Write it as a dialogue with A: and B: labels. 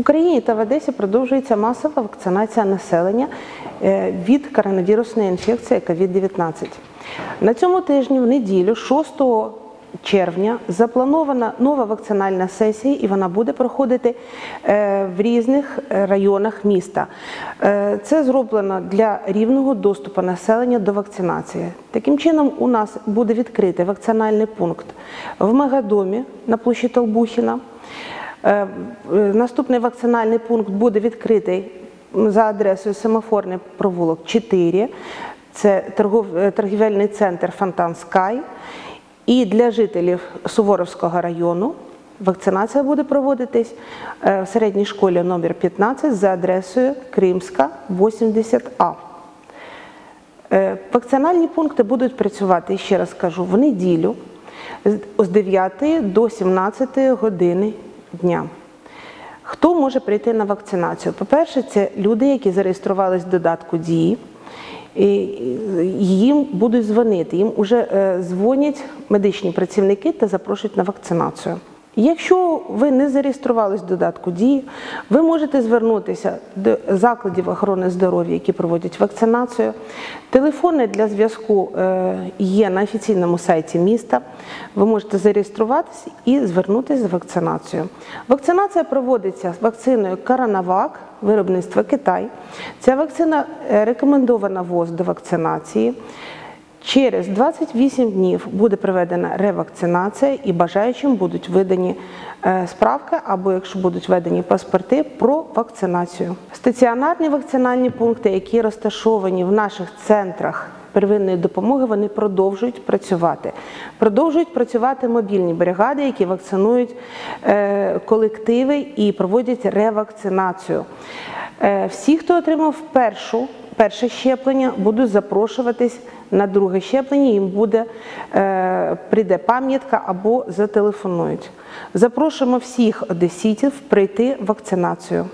A: Україні та в Одесі продовжується масова вакцинація населення е, від коронавірусної інфекції COVID-19. На цьому тижні, в неділю, 6 червня, запланована нова вакцинальна сесія, і вона буде проходити е, в різних районах міста. Е, Це зроблено для рівного доступу населення до вакцинації. Таким чином, у нас буде відкритий вакцинальний пункт в Мегадомі на площі Толбухіна. Е, е, Наступний вакцинальний пункт буде відкритий за адресою Семафорний провулок 4. Це е, торгівельний центр Фонтан Скай. І для жителів Суворовського району вакцинація буде проводитись в середній школі номер 15 за адресою Кримська, 80А. Е, Вакцинальні пункти будуть працювати, ще раз кажу, в неділю з 9 до 17 години дня. Хто може прийти на вакцинацію? По-перше, це люди, які зареєструвались в додатку дії. І їм будуть дзвонити, їм вже дзвонять медичні працівники та запрошують на вакцинацію. Якщо ви не зареєструвались в додатку дії, ви можете звернутися до закладів охорони здоров'я, які проводять вакцинацію. Телефони для зв'язку е, є на офіційному сайті міста. Ви можете зареєструватися і звернутися з вакцинацією. Вакцинація проводиться з вакциною Коронавак, виробництва Китай. Ця вакцина е, рекомендована ВОЗ до вакцинації. Через 28 днів буде проведена ревакцинація і бажаючим будуть видані е, справки або якщо будуть видані паспорти про вакцинацію. Стаціонарні вакцинальні пункти, які розташовані в наших центрах первинної допомоги, вони продовжують працювати. Продовжують працювати мобільні бригади, які вакцинують е, колективи і проводять ревакцинацію. Е, Всі, хто отримав першу перше щеплення, будуть запрошуватись на друге щеплення, їм буде, е, прийде пам'ятка або зателефонують. Запрошуємо всіх одеситів прийти вакцинацію.